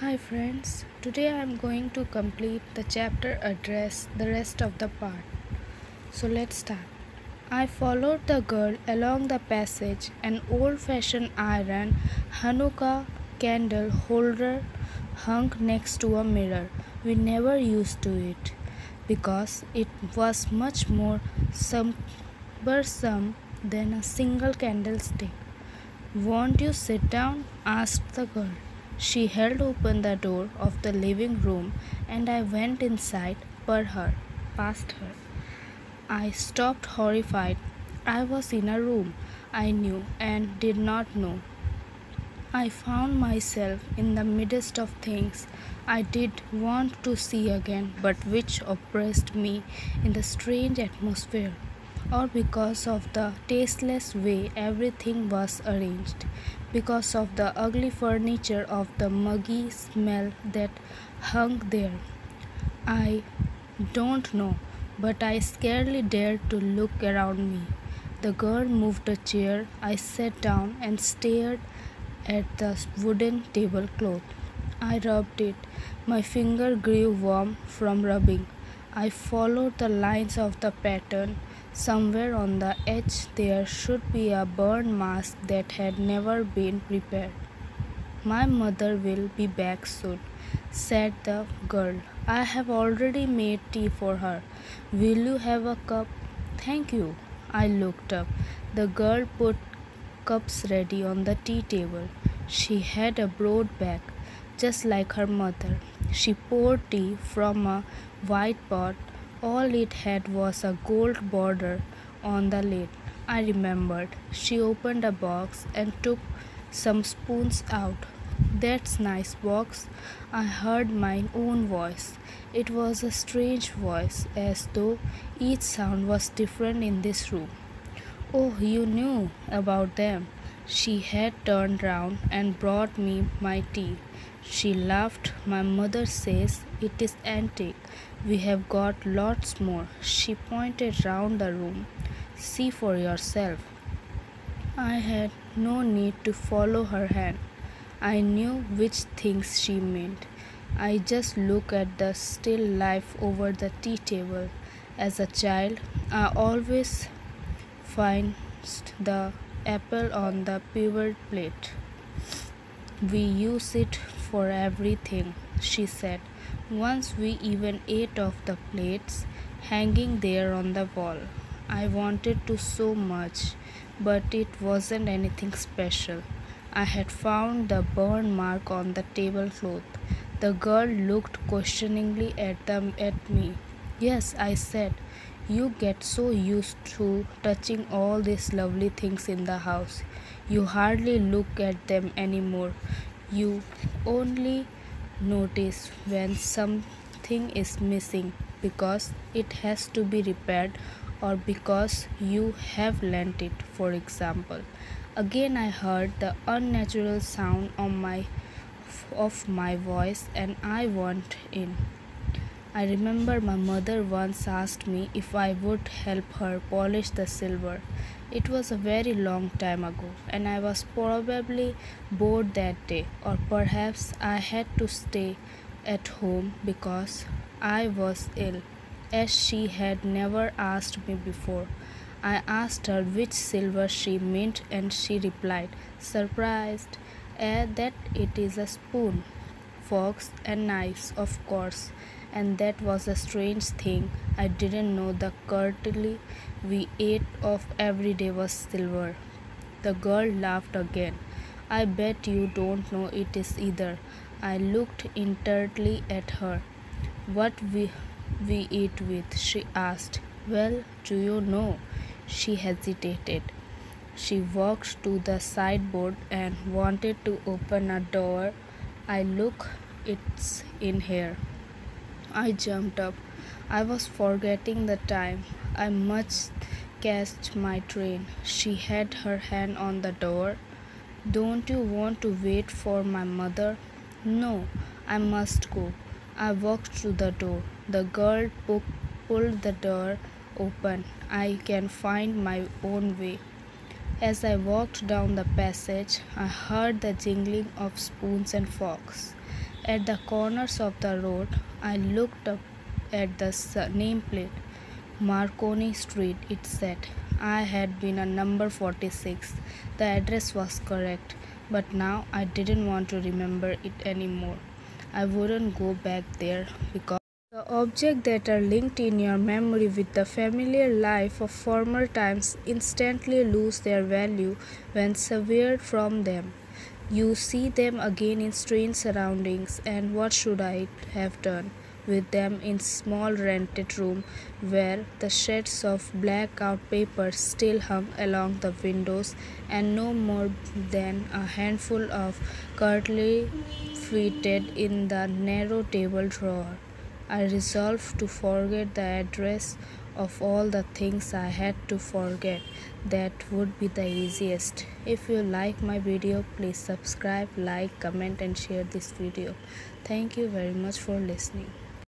Hi friends, today I am going to complete the chapter address the rest of the part. So let's start. I followed the girl along the passage. An old fashioned iron Hanukkah candle holder hung next to a mirror. We never used to it because it was much more cumbersome than a single candlestick. Won't you sit down? asked the girl. She held open the door of the living room and I went inside per her, past her. I stopped horrified. I was in a room I knew and did not know. I found myself in the midst of things I did want to see again, but which oppressed me in the strange atmosphere or because of the tasteless way everything was arranged, because of the ugly furniture of the muggy smell that hung there. I don't know, but I scarcely dared to look around me. The girl moved a chair. I sat down and stared at the wooden tablecloth. I rubbed it. My finger grew warm from rubbing. I followed the lines of the pattern. Somewhere on the edge there should be a burn mask that had never been repaired. My mother will be back soon, said the girl. I have already made tea for her. Will you have a cup? Thank you. I looked up. The girl put cups ready on the tea table. She had a broad back, just like her mother. She poured tea from a white pot all it had was a gold border on the lid. I remembered. She opened a box and took some spoons out. That's nice box. I heard my own voice. It was a strange voice, as though each sound was different in this room. Oh, you knew about them. She had turned round and brought me my tea. She laughed. My mother says it is antique. We have got lots more. She pointed round the room. See for yourself. I had no need to follow her hand. I knew which things she meant. I just looked at the still life over the tea table. As a child, I always find the apple on the pivot plate. We use it for everything, she said. Once we even ate off the plates hanging there on the wall. I wanted to so much, but it wasn't anything special. I had found the burn mark on the tablecloth. The girl looked questioningly at them at me. Yes, I said, you get so used to touching all these lovely things in the house. You hardly look at them anymore. You only notice when something is missing because it has to be repaired or because you have lent it, for example. Again, I heard the unnatural sound on my, of my voice and I went in. I remember my mother once asked me if I would help her polish the silver. It was a very long time ago, and I was probably bored that day, or perhaps I had to stay at home because I was ill, as she had never asked me before. I asked her which silver she meant, and she replied, surprised, eh, that it is a spoon, forks, and knives, of course and that was a strange thing. I didn't know the cutlery we ate of every day was silver. The girl laughed again. I bet you don't know it is either. I looked intently at her. What we we eat with? she asked. Well, do you know? She hesitated. She walked to the sideboard and wanted to open a door. I look, it's in here. I jumped up. I was forgetting the time. I must catch my train. She had her hand on the door. Don't you want to wait for my mother? No, I must go. I walked to the door. The girl pulled the door open. I can find my own way. As I walked down the passage, I heard the jingling of spoons and forks. At the corners of the road, I looked up at the nameplate. Marconi Street, it said. I had been a number 46. The address was correct, but now I didn't want to remember it anymore. I wouldn't go back there because the objects that are linked in your memory with the familiar life of former times instantly lose their value when severed from them. You see them again in strange surroundings, and what should I have done with them in small rented room where the shreds of blackout paper still hung along the windows and no more than a handful of curtly fitted in the narrow table drawer. I resolved to forget the address of all the things I had to forget. That would be the easiest. If you like my video, please subscribe, like, comment and share this video. Thank you very much for listening.